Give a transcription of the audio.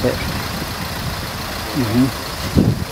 até. Uhum.